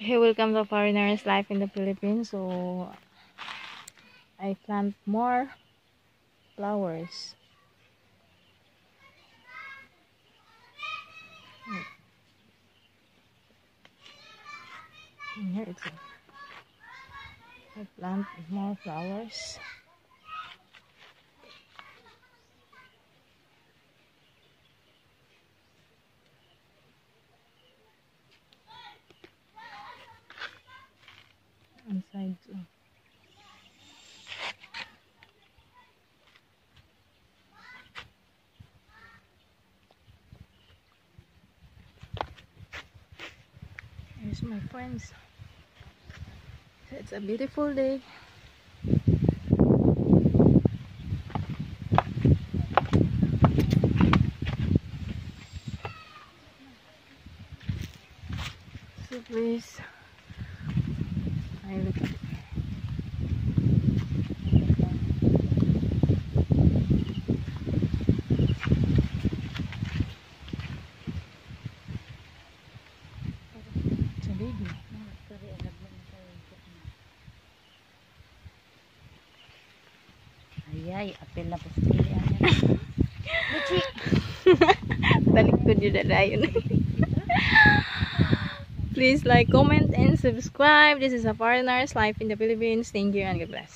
Hey, welcome to Foreigner's Life in the Philippines. So, I plant more flowers. And here it's I plant more flowers. Inside too. Here's my friends. It's a beautiful day. So please Baby. Ayay, apel na po sa pili. Talikod yun na yun. Please like, comment, and subscribe. This is a foreigner's life in the Philippines. Thank you and God bless.